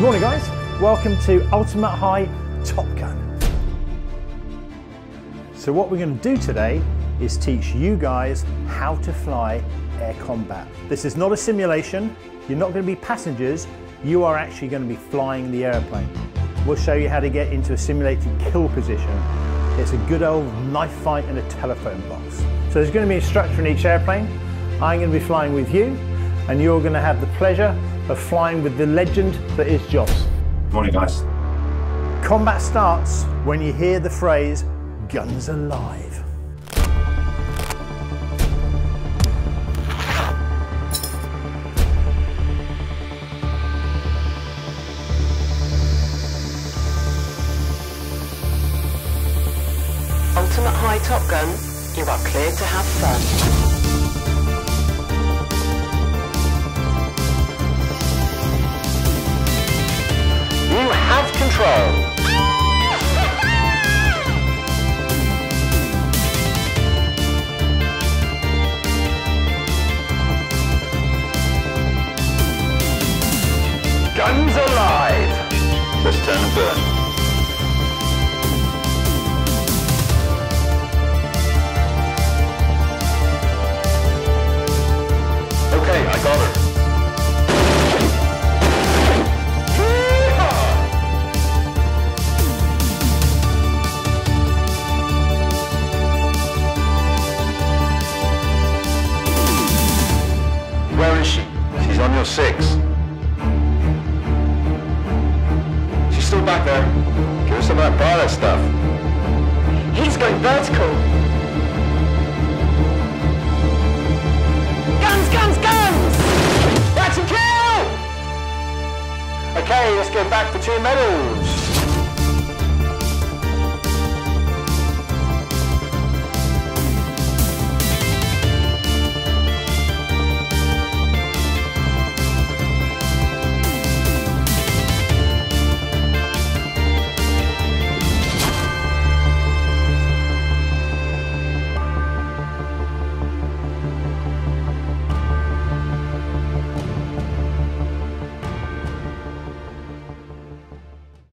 Morning guys, welcome to Ultimate High Top Gun. So what we're going to do today is teach you guys how to fly air combat. This is not a simulation, you're not going to be passengers, you are actually going to be flying the airplane. We'll show you how to get into a simulated kill position. It's a good old knife fight in a telephone box. So there's going to be a instructor in each airplane. I'm going to be flying with you and you're going to have the pleasure of flying with the legend that is Joss. Morning, guys. Combat starts when you hear the phrase, guns alive. Ultimate High Top Gun, you are cleared to have fun. Control. Six. She's still back there. Give us some of that pilot stuff. He's going vertical. Guns, guns, guns! That's a kill! Okay, let's go back for two medals.